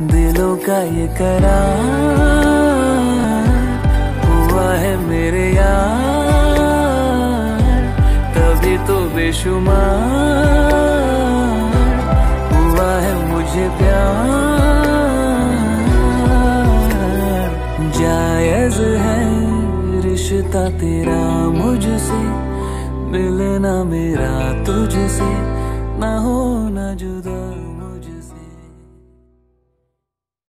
दिलों का ये करार हुआ है मेरे यार, तभी तो बेशुमार हुआ है मुझे प्यार। जायज़ है रिश्ता तेरा मुझसे, मिलना मेरा तुझसे, ना हो ना जुदा।